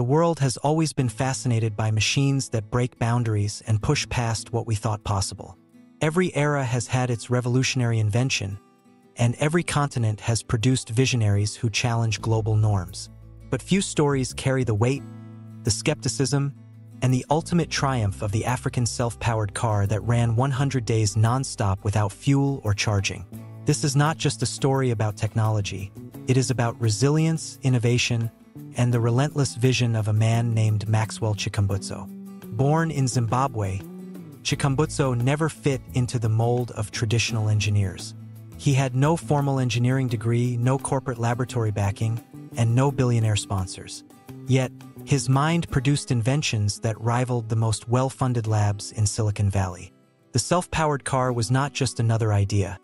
The world has always been fascinated by machines that break boundaries and push past what we thought possible. Every era has had its revolutionary invention, and every continent has produced visionaries who challenge global norms. But few stories carry the weight, the skepticism, and the ultimate triumph of the African self-powered car that ran 100 days non-stop without fuel or charging. This is not just a story about technology. It is about resilience, innovation, and the relentless vision of a man named Maxwell Chikumbutso. Born in Zimbabwe, Chikumbutso never fit into the mold of traditional engineers. He had no formal engineering degree, no corporate laboratory backing, and no billionaire sponsors. Yet, his mind produced inventions that rivaled the most well-funded labs in Silicon Valley. The self-powered car was not just another idea.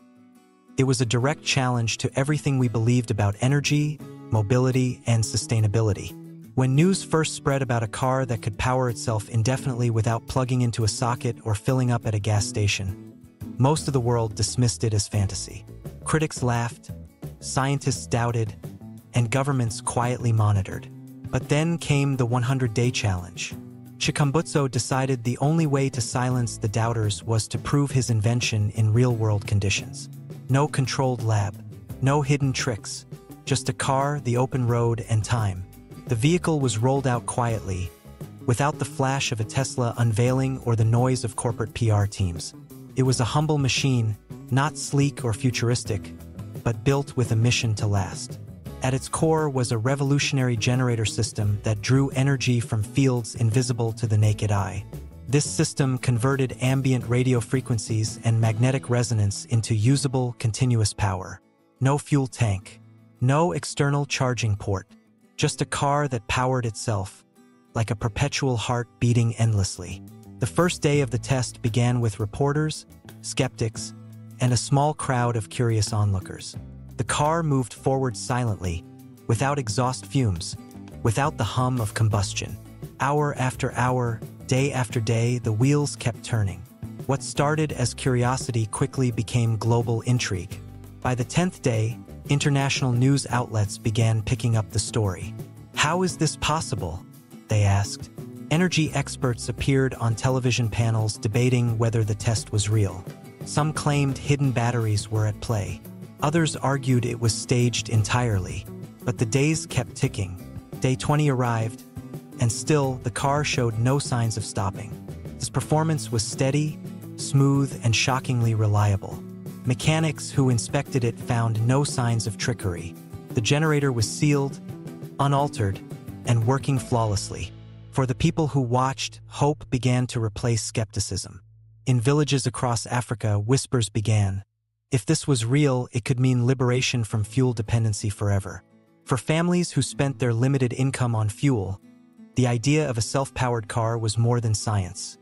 It was a direct challenge to everything we believed about energy, mobility, and sustainability. When news first spread about a car that could power itself indefinitely without plugging into a socket or filling up at a gas station, most of the world dismissed it as fantasy. Critics laughed, scientists doubted, and governments quietly monitored. But then came the 100-day challenge. Chikumbutso decided the only way to silence the doubters was to prove his invention in real-world conditions. No controlled lab, no hidden tricks, just a car, the open road, and time. The vehicle was rolled out quietly, without the flash of a Tesla unveiling or the noise of corporate PR teams. It was a humble machine, not sleek or futuristic, but built with a mission to last. At its core was a revolutionary generator system that drew energy from fields invisible to the naked eye. This system converted ambient radio frequencies and magnetic resonance into usable, continuous power. No fuel tank, no external charging port, just a car that powered itself, like a perpetual heart beating endlessly. The first day of the test began with reporters, skeptics, and a small crowd of curious onlookers. The car moved forward silently, without exhaust fumes, without the hum of combustion. Hour after hour, day after day, the wheels kept turning. What started as curiosity quickly became global intrigue. By the 10th day, international news outlets began picking up the story. How is this possible? They asked. Energy experts appeared on television panels debating whether the test was real. Some claimed hidden batteries were at play. Others argued it was staged entirely, but the days kept ticking. Day 20 arrived, and still the car showed no signs of stopping. Its performance was steady, smooth, and shockingly reliable. Mechanics who inspected it found no signs of trickery. The generator was sealed, unaltered, and working flawlessly. For the people who watched, hope began to replace skepticism. In villages across Africa, whispers began, if this was real, it could mean liberation from fuel dependency forever. For families who spent their limited income on fuel, the idea of a self-powered car was more than science.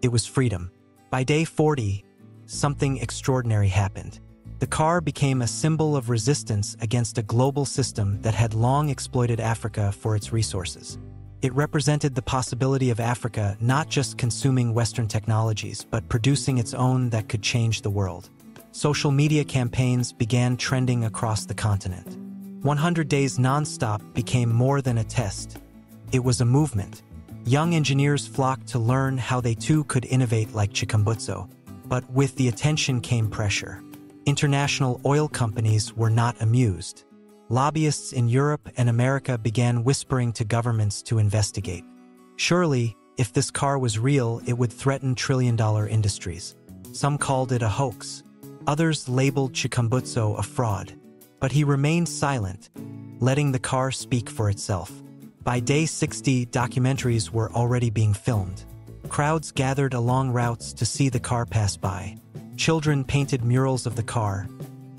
It was freedom. By day 40, something extraordinary happened. The car became a symbol of resistance against a global system that had long exploited Africa for its resources. It represented the possibility of Africa not just consuming Western technologies, but producing its own that could change the world. Social media campaigns began trending across the continent. 100 Days Nonstop became more than a test. It was a movement. Young engineers flocked to learn how they too could innovate like Chikumbutso. But with the attention came pressure. International oil companies were not amused. Lobbyists in Europe and America began whispering to governments to investigate. Surely, if this car was real, it would threaten trillion-dollar industries. Some called it a hoax. Others labeled Chikumbutso a fraud, but he remained silent, letting the car speak for itself. By day 60, documentaries were already being filmed. Crowds gathered along routes to see the car pass by. Children painted murals of the car,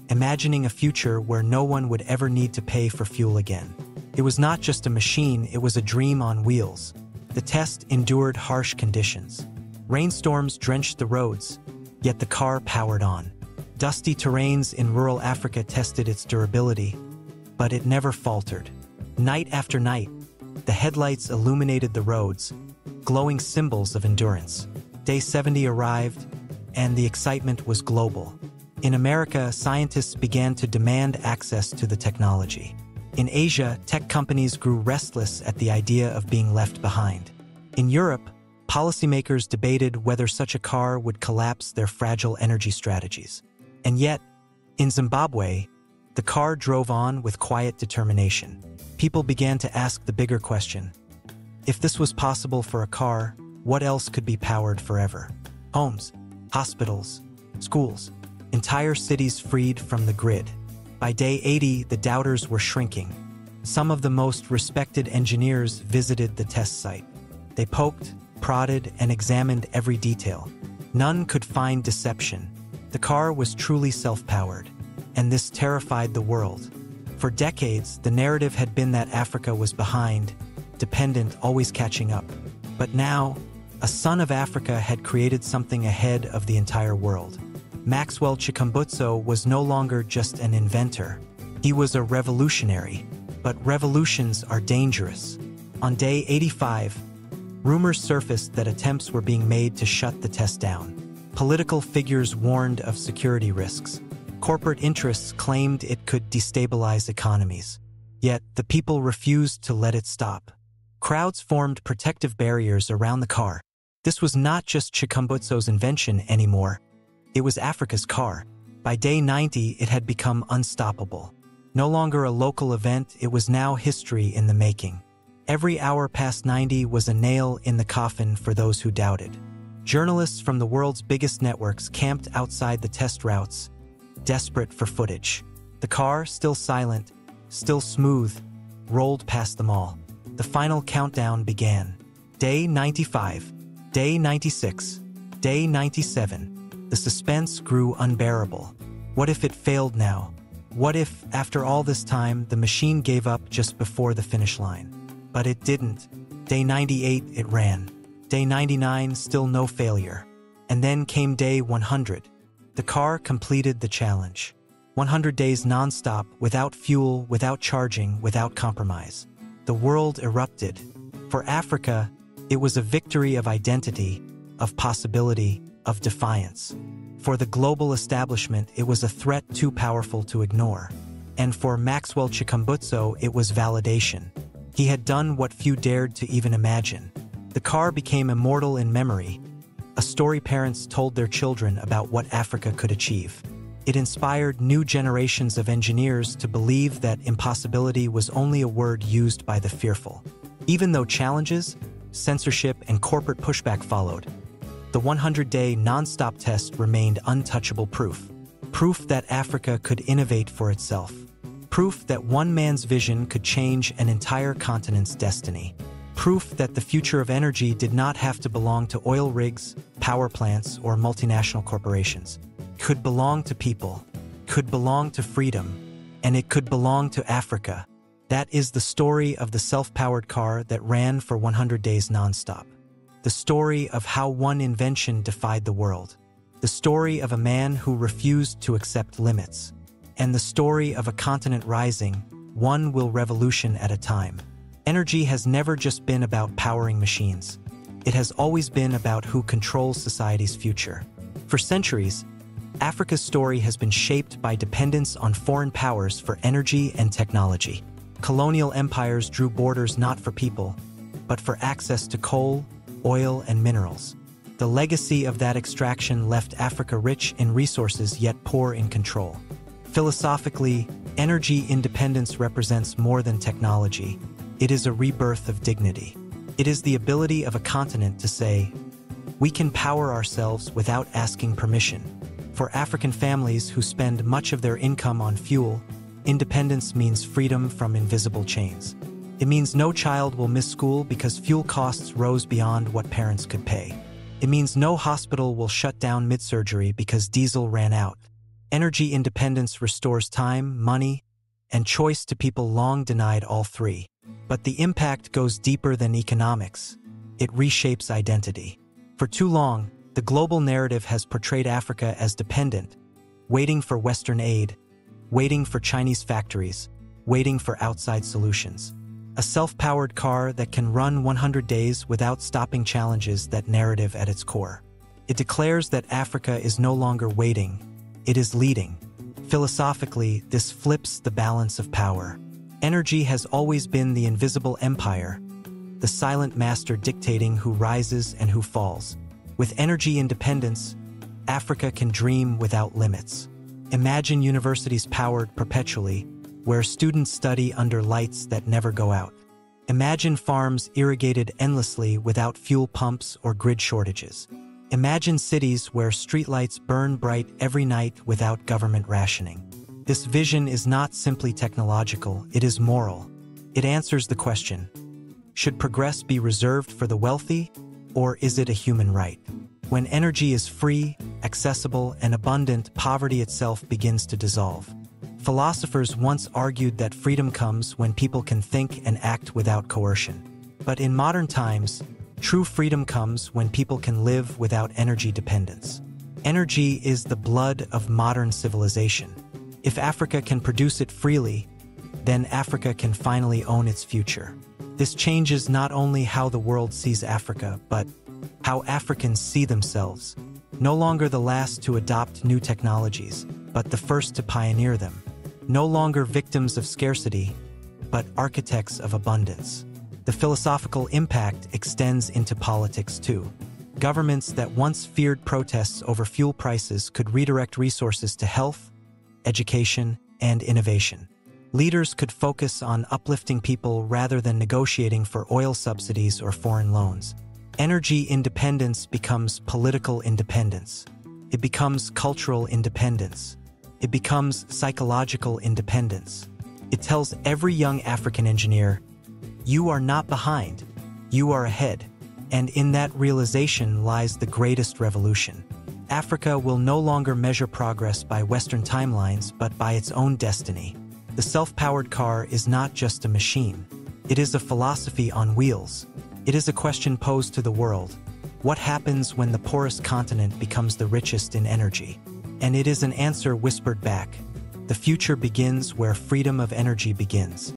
imagining a future where no one would ever need to pay for fuel again. It was not just a machine, it was a dream on wheels. The test endured harsh conditions. Rainstorms drenched the roads, yet the car powered on. Dusty terrains in rural Africa tested its durability, but it never faltered. Night after night, the headlights illuminated the roads, glowing symbols of endurance. Day 70 arrived, and the excitement was global. In America, scientists began to demand access to the technology. In Asia, tech companies grew restless at the idea of being left behind. In Europe, policymakers debated whether such a car would collapse their fragile energy strategies. And yet, in Zimbabwe, the car drove on with quiet determination. People began to ask the bigger question. If this was possible for a car, what else could be powered forever? Homes, hospitals, schools, entire cities freed from the grid. By day 80, the doubters were shrinking. Some of the most respected engineers visited the test site. They poked, prodded, and examined every detail. None could find deception. The car was truly self-powered and this terrified the world. For decades, the narrative had been that Africa was behind, dependent, always catching up. But now, a son of Africa had created something ahead of the entire world. Maxwell Chikumbutso was no longer just an inventor. He was a revolutionary. But revolutions are dangerous. On day 85, rumors surfaced that attempts were being made to shut the test down. Political figures warned of security risks. Corporate interests claimed it could destabilize economies. Yet, the people refused to let it stop. Crowds formed protective barriers around the car. This was not just Chikumbutso's invention anymore. It was Africa's car. By day 90, it had become unstoppable. No longer a local event, it was now history in the making. Every hour past 90 was a nail in the coffin for those who doubted. Journalists from the world's biggest networks camped outside the test routes, desperate for footage. The car, still silent, still smooth, rolled past them all. The final countdown began. Day 95, day 96, day 97. The suspense grew unbearable. What if it failed now? What if, after all this time, the machine gave up just before the finish line? But it didn't. Day 98, it ran. Day 99, still no failure. And then came day 100. The car completed the challenge. 100 days nonstop, without fuel, without charging, without compromise. The world erupted. For Africa, it was a victory of identity, of possibility, of defiance. For the global establishment, it was a threat too powerful to ignore. And for Maxwell Chikumbutso, it was validation. He had done what few dared to even imagine. The car became immortal in memory, a story parents told their children about what Africa could achieve. It inspired new generations of engineers to believe that impossibility was only a word used by the fearful. Even though challenges, censorship, and corporate pushback followed, the 100-day non-stop test remained untouchable proof. Proof that Africa could innovate for itself. Proof that one man's vision could change an entire continent's destiny proof that the future of energy did not have to belong to oil rigs, power plants, or multinational corporations. could belong to people, could belong to freedom, and it could belong to Africa. That is the story of the self-powered car that ran for 100 days nonstop. The story of how one invention defied the world. The story of a man who refused to accept limits. And the story of a continent rising, one will revolution at a time. Energy has never just been about powering machines. It has always been about who controls society's future. For centuries, Africa's story has been shaped by dependence on foreign powers for energy and technology. Colonial empires drew borders not for people, but for access to coal, oil, and minerals. The legacy of that extraction left Africa rich in resources yet poor in control. Philosophically, energy independence represents more than technology. It is a rebirth of dignity. It is the ability of a continent to say, we can power ourselves without asking permission. For African families who spend much of their income on fuel, independence means freedom from invisible chains. It means no child will miss school because fuel costs rose beyond what parents could pay. It means no hospital will shut down mid-surgery because diesel ran out. Energy independence restores time, money, and choice to people long denied all three. But the impact goes deeper than economics. It reshapes identity. For too long, the global narrative has portrayed Africa as dependent, waiting for Western aid, waiting for Chinese factories, waiting for outside solutions. A self-powered car that can run 100 days without stopping challenges that narrative at its core. It declares that Africa is no longer waiting, it is leading. Philosophically, this flips the balance of power. Energy has always been the invisible empire, the silent master dictating who rises and who falls. With energy independence, Africa can dream without limits. Imagine universities powered perpetually, where students study under lights that never go out. Imagine farms irrigated endlessly without fuel pumps or grid shortages. Imagine cities where streetlights burn bright every night without government rationing. This vision is not simply technological, it is moral. It answers the question, should progress be reserved for the wealthy, or is it a human right? When energy is free, accessible, and abundant, poverty itself begins to dissolve. Philosophers once argued that freedom comes when people can think and act without coercion. But in modern times, true freedom comes when people can live without energy dependence. Energy is the blood of modern civilization. If Africa can produce it freely, then Africa can finally own its future. This changes not only how the world sees Africa, but how Africans see themselves. No longer the last to adopt new technologies, but the first to pioneer them no longer victims of scarcity, but architects of abundance. The philosophical impact extends into politics too. Governments that once feared protests over fuel prices could redirect resources to health, education, and innovation. Leaders could focus on uplifting people rather than negotiating for oil subsidies or foreign loans. Energy independence becomes political independence. It becomes cultural independence. It becomes psychological independence. It tells every young African engineer, you are not behind, you are ahead. And in that realization lies the greatest revolution. Africa will no longer measure progress by Western timelines, but by its own destiny. The self-powered car is not just a machine. It is a philosophy on wheels. It is a question posed to the world. What happens when the poorest continent becomes the richest in energy? And it is an answer whispered back. The future begins where freedom of energy begins.